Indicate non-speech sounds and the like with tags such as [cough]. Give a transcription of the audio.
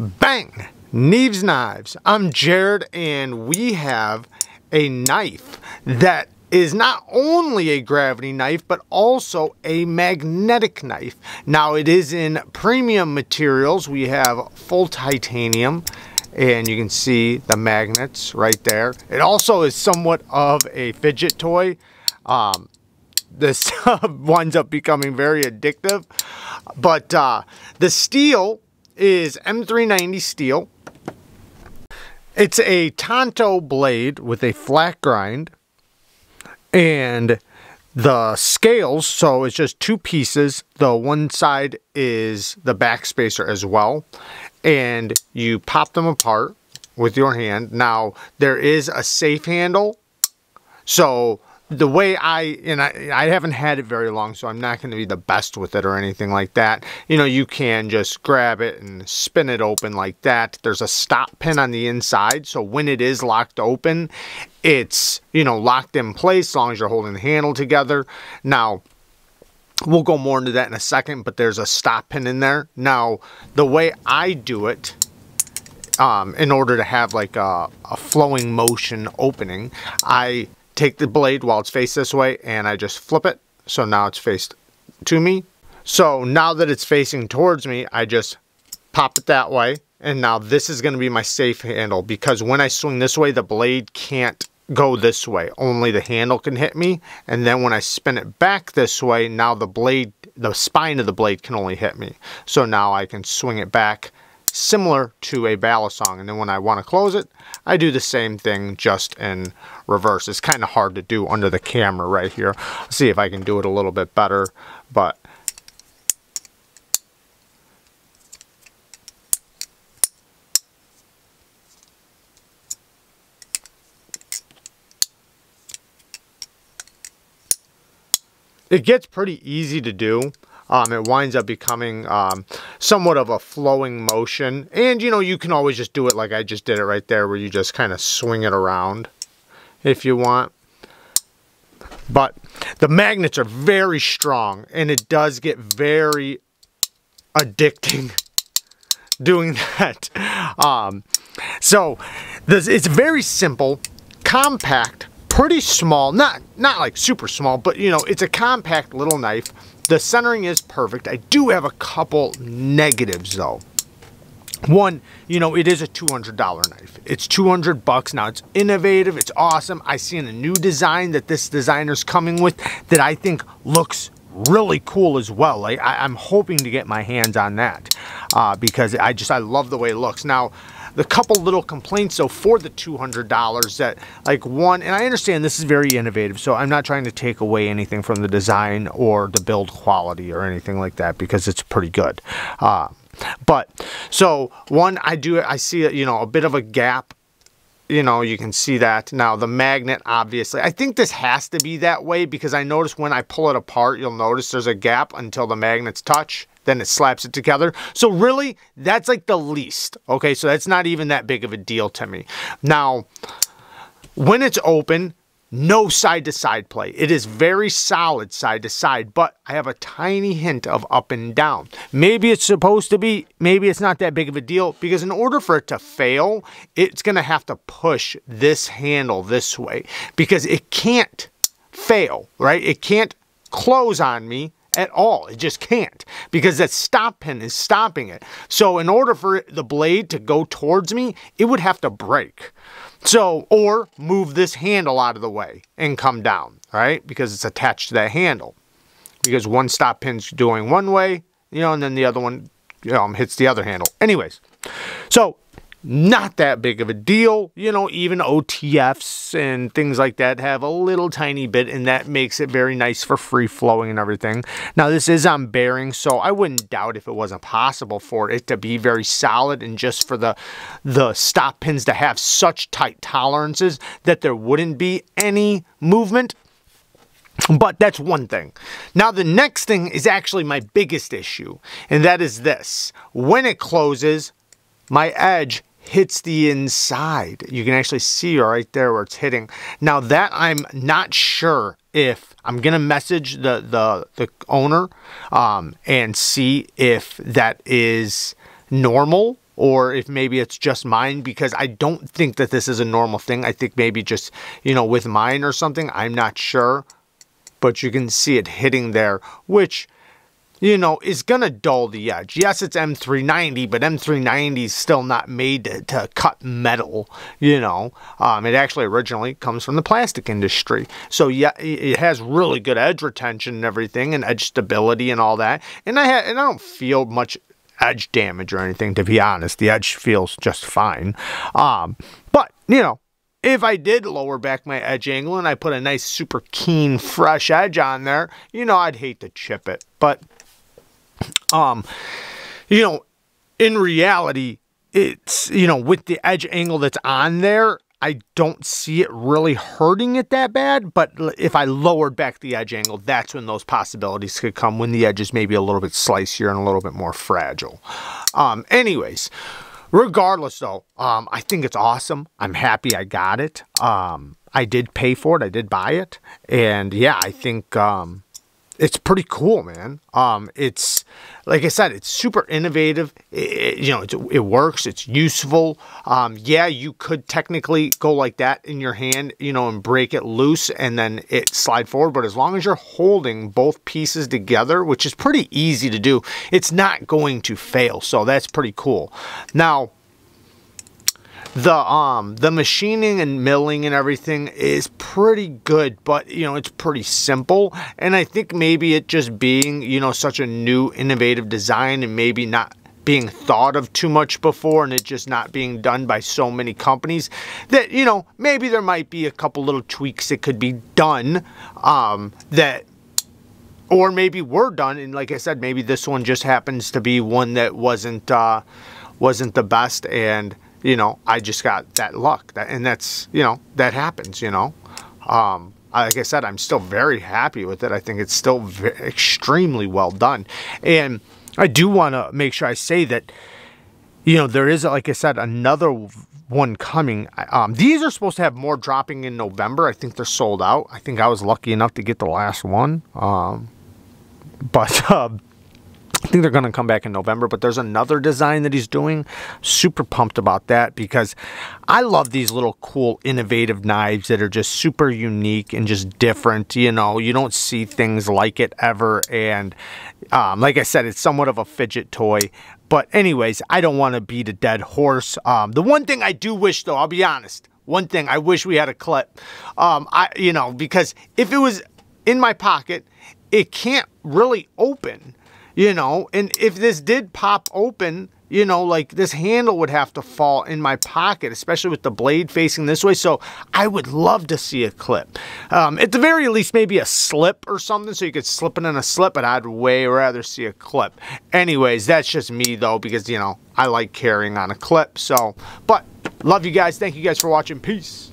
Bang! Neeves Knives. I'm Jared and we have a knife that is not only a gravity knife but also a magnetic knife. Now it is in premium materials. We have full titanium and you can see the magnets right there. It also is somewhat of a fidget toy. Um, this [laughs] winds up becoming very addictive. But uh, the steel is M390 steel. It's a Tanto blade with a flat grind. And the scales, so it's just two pieces. The one side is the back spacer as well. And you pop them apart with your hand. Now, there is a safe handle. So the way I, and I, I haven't had it very long, so I'm not going to be the best with it or anything like that. You know, you can just grab it and spin it open like that. There's a stop pin on the inside, so when it is locked open, it's, you know, locked in place as long as you're holding the handle together. Now, we'll go more into that in a second, but there's a stop pin in there. Now, the way I do it, um, in order to have like a, a flowing motion opening, I take the blade while it's faced this way and I just flip it. So now it's faced to me. So now that it's facing towards me, I just pop it that way. And now this is going to be my safe handle because when I swing this way, the blade can't go this way. Only the handle can hit me. And then when I spin it back this way, now the blade, the spine of the blade can only hit me. So now I can swing it back similar to a ballad balisong. And then when I want to close it, I do the same thing just in reverse. It's kind of hard to do under the camera right here. Let's see if I can do it a little bit better, but it gets pretty easy to do um, it winds up becoming um, somewhat of a flowing motion. And, you know, you can always just do it like I just did it right there where you just kind of swing it around if you want. But the magnets are very strong and it does get very addicting [laughs] doing that. Um, so this, it's very simple, compact, pretty small, not, not like super small, but you know, it's a compact little knife the centering is perfect. I do have a couple negatives though. One, you know, it is a $200 knife. It's 200 bucks. Now it's innovative. It's awesome. I see in a new design that this designer's coming with that I think looks really cool as well. I, am hoping to get my hands on that uh, because I just, I love the way it looks. Now, the couple little complaints though for the $200 that like one, and I understand this is very innovative, so I'm not trying to take away anything from the design or the build quality or anything like that because it's pretty good. Uh, but so one, I do, I see, you know, a bit of a gap you know, you can see that. Now, the magnet, obviously, I think this has to be that way because I notice when I pull it apart, you'll notice there's a gap until the magnets touch then it slaps it together. So really, that's like the least. Okay, so that's not even that big of a deal to me. Now, when it's open, no side to side play. It is very solid side to side, but I have a tiny hint of up and down. Maybe it's supposed to be, maybe it's not that big of a deal because in order for it to fail, it's going to have to push this handle this way because it can't fail, right? It can't close on me at all. It just can't because that stop pin is stopping it. So in order for the blade to go towards me, it would have to break. So, or move this handle out of the way and come down, right? Because it's attached to that handle. Because one stop pin's doing one way, you know, and then the other one you know, hits the other handle. Anyways, so not that big of a deal. You know, even OTFs and things like that have a little tiny bit, and that makes it very nice for free flowing and everything. Now, this is on bearing, so I wouldn't doubt if it wasn't possible for it to be very solid and just for the, the stop pins to have such tight tolerances that there wouldn't be any movement. But that's one thing. Now, the next thing is actually my biggest issue, and that is this. When it closes, my edge hits the inside. You can actually see right there where it's hitting. Now that I'm not sure if I'm gonna message the the the owner um, and see if that is normal or if maybe it's just mine because I don't think that this is a normal thing. I think maybe just, you know, with mine or something, I'm not sure. But you can see it hitting there, which you know, is going to dull the edge. Yes, it's M390, but M390 is still not made to, to cut metal, you know. Um, it actually originally comes from the plastic industry. So, yeah, it has really good edge retention and everything and edge stability and all that. And I, ha- and I don't feel much edge damage or anything, to be honest. The edge feels just fine. Um, but, you know, if I did lower back my edge angle and I put a nice super keen fresh edge on there, you know, I'd hate to chip it. But um, you know, in reality, it's, you know, with the edge angle that's on there, I don't see it really hurting it that bad, but if I lowered back the edge angle, that's when those possibilities could come when the edge is maybe a little bit slicier and a little bit more fragile. Um, anyways, regardless though, um, I think it's awesome. I'm happy I got it. Um, I did pay for it. I did buy it. And yeah, I think, um, it's pretty cool, man. Um, it's like I said, it's super innovative. It, you know, it works. It's useful. Um, yeah, you could technically go like that in your hand, you know, and break it loose and then it slide forward. But as long as you're holding both pieces together, which is pretty easy to do, it's not going to fail. So that's pretty cool. Now, the um the machining and milling and everything is pretty good but you know it's pretty simple. And i think maybe it just being you know such a new innovative design and maybe not being thought of too much before and it just not being done by so many companies that you know maybe there might be a couple little tweaks that could be done um that or maybe were done. And like i said maybe this one just happens to be one that wasn't uh wasn't the best. And you know, I just got that luck. That, and that's, you know, that happens, you know. Um, like I said, I'm still very happy with it. I think it's still extremely well done. And I do want to make sure I say that, you know, there is, like I said, another one coming. Um, these are supposed to have more dropping in November. I think they're sold out. I think I was lucky enough to get the last one. Um, but uh, [laughs] I think they're going to come back in November, but there's another design that he's doing. Super pumped about that because I love these little cool, innovative knives that are just super unique and just different. You know, you don't see things like it ever. And um, like I said, it's somewhat of a fidget toy. But anyways, I don't want to beat a dead horse. Um, the one thing I do wish, though, I'll be honest, one thing I wish we had a clip. Um, I, you know, because if it was in my pocket, it can't really open you know, and if this did pop open, you know, like this handle would have to fall in my pocket, especially with the blade facing this way. So I would love to see a clip. Um, at the very least, maybe a slip or something so you could slip it in a slip, but I'd way rather see a clip. Anyways, that's just me though, because, you know, I like carrying on a clip. So, but love you guys. Thank you guys for watching. Peace.